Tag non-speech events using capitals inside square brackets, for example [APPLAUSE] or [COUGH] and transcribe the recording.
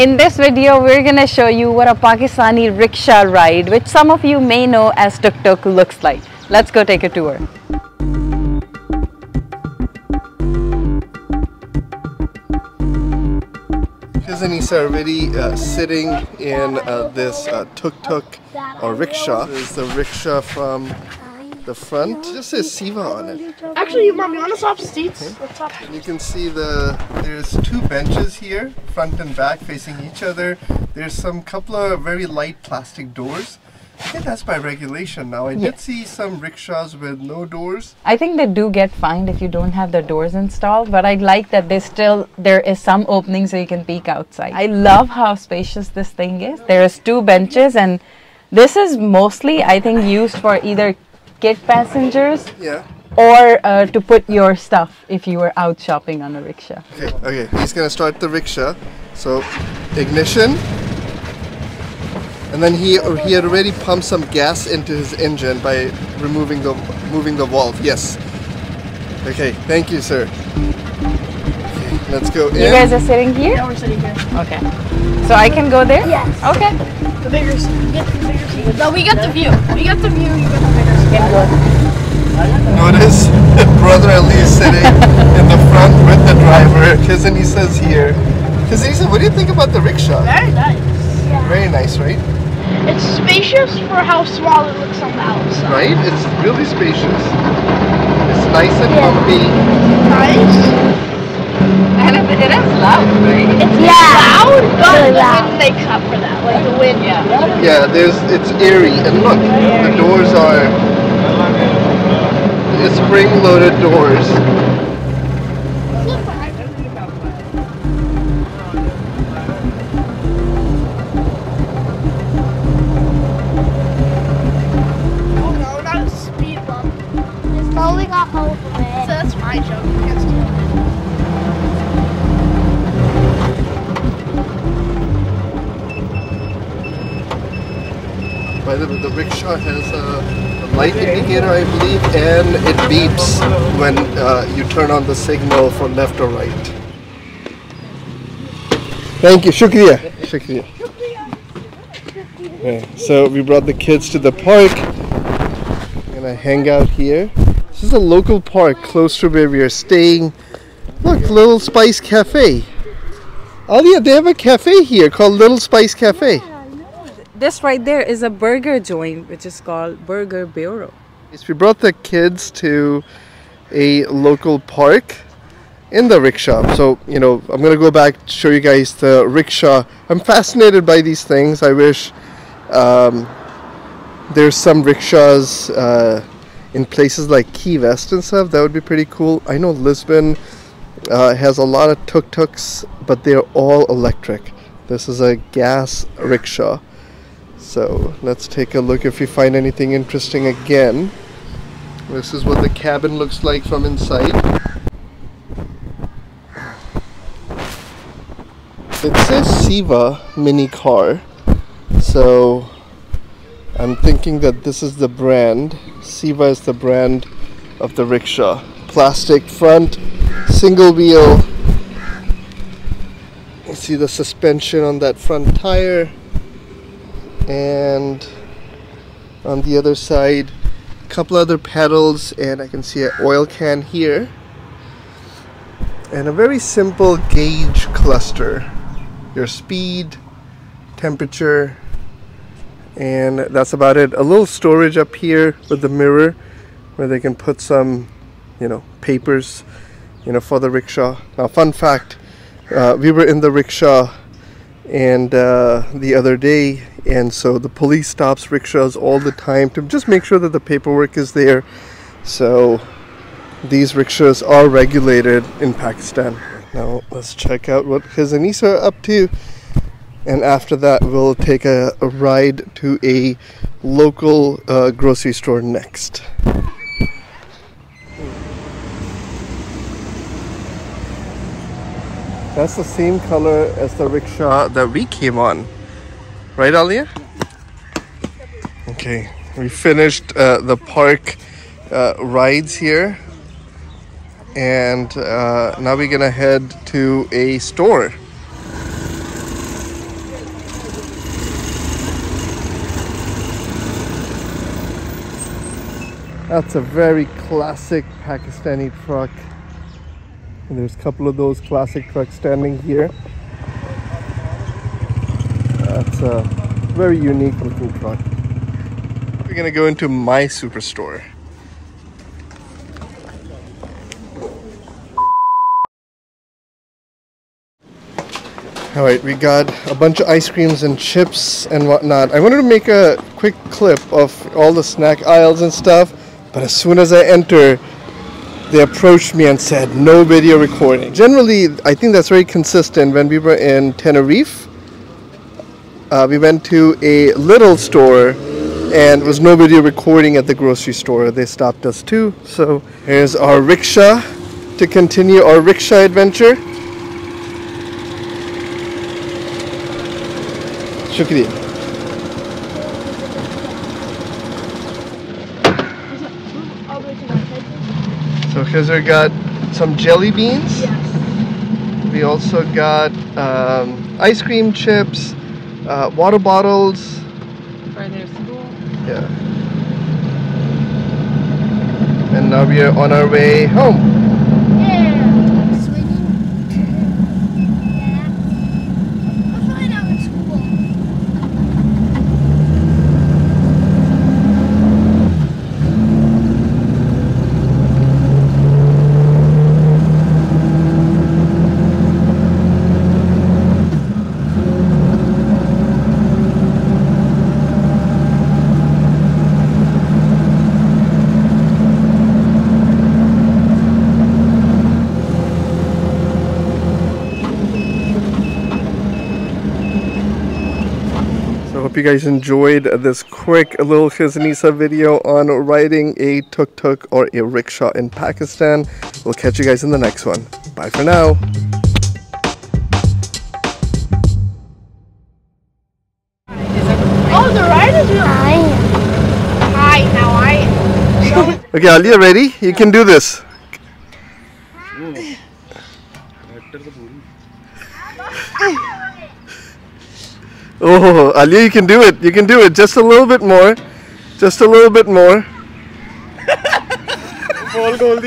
In this video, we're gonna show you what a Pakistani rickshaw ride, which some of you may know as tuk tuk, looks like. Let's go take a tour. Khiz and Eesa already uh, sitting in uh, this uh, tuk-tuk or rickshaw. This is the rickshaw from the front. It just says Siwa on it. Actually, mom, you want to swap seats? Let's swap. You can see the there's two benches here, front and back, facing each other. There's some couple of very light plastic doors. I think that's by regulation now. I did see some rickshaws with no doors. I think they do get fined if you don't have the doors installed, but I like that they still there is some opening so you can peek outside. I love how spacious this thing is. There's two benches and this is mostly I think used for either kid passengers Yeah. or uh, to put your stuff if you were out shopping on a rickshaw. Okay, okay. He's gonna start the rickshaw. So, ignition. And then he he had already pumped some gas into his engine by removing the moving the valve. Yes. Okay. Thank you, sir. Okay, let's go in. You guys are sitting here? Yeah, we're sitting here. Okay. So I can go there? Yes. Okay. The bigger seat. Get the bigger seat. No, we got the view. We got the view. You got the bigger seat. Can go. Notice brother Ali is sitting in the front with the driver. Kizani says here. Kizani said, what do you think about the rickshaw? Very nice. Very nice, right? It's spacious for how small it looks on the outside. Right? It's really spacious. It's nice and comfy. Nice. And it, it is loud, right? It's loud, but the wind makes up for that. Like the wind. Yeah. Yeah, there's it's airy and look, the doors are it's spring-loaded doors. By the the rickshaw has a, a light indicator, I believe, and it beeps when uh, you turn on the signal for left or right. Thank you, shukriya. Shukriya. Okay, so we brought the kids to the park. We're gonna hang out here. This is a local park close to where we are staying. Look, Little Spice Cafe. Alia, they have a cafe here called Little Spice Cafe. This right there is a burger joint, which is called Burger Bureau. We brought the kids to a local park in the rickshaw. So, you know, I'm going to go back show you guys the rickshaw. I'm fascinated by these things. I wish um, there's some rickshaws uh, in places like Key West and stuff. That would be pretty cool. I know Lisbon uh, has a lot of tuk-tuks, but they're all electric. This is a gas rickshaw. So let's take a look if we find anything interesting again. This is what the cabin looks like from inside. It says Siwa mini car. So I'm thinking that this is the brand. Siwa is the brand of the rickshaw. Plastic front, single wheel. You see the suspension on that front tire and on the other side a couple other pedals and I can see an oil can here. And a very simple gauge cluster. Your speed temperature and that's about it. A little storage up here with the mirror where they can put some you know papers you know for the rickshaw. Now fun fact uh, we were in the rickshaw and uh, the other day and so the police stops rickshaws all the time to just make sure that the paperwork is there. So these rickshaws are regulated in Pakistan. Now let's check out what Khiz and Eesa are up to. And after that we'll take a, a ride to a local uh, grocery store next. That's the same color as the rickshaw that we came on. Right, Alia? Okay, we finished uh, the park uh, rides here. And uh, now we're gonna head to a store. That's a very classic Pakistani truck. And there's a couple of those classic trucks standing here. A very unique looking truck. We're gonna go into my superstore. All right, we got a bunch of ice creams and chips and whatnot. I wanted to make a quick clip of all the snack aisles and stuff, but as soon as I enter, they approached me and said no video recording. Generally, I think that's very consistent. When we were in Tenerife, uh, we went to a little store and was no video recording at the grocery store. They stopped us too. So here's our rickshaw to continue our rickshaw adventure. Shukriya. So we got some jelly beans. Yes. We also got um, ice cream chips, uh, water bottles. For their school. Yeah. And now we are on our way home. Hope you guys enjoyed this quick little Khiz and Eesa video on riding a tuk-tuk or a rickshaw in Pakistan. We'll catch you guys in the next one. Bye for now. Oh, the riders wheel. Hi. Hi, now I. Okay, Alia, ready? You can do this. Hmm. [LAUGHS] Oh, Ali, you can do it. You can do it. Just a little bit more. Just a little bit more. [LAUGHS] ball goal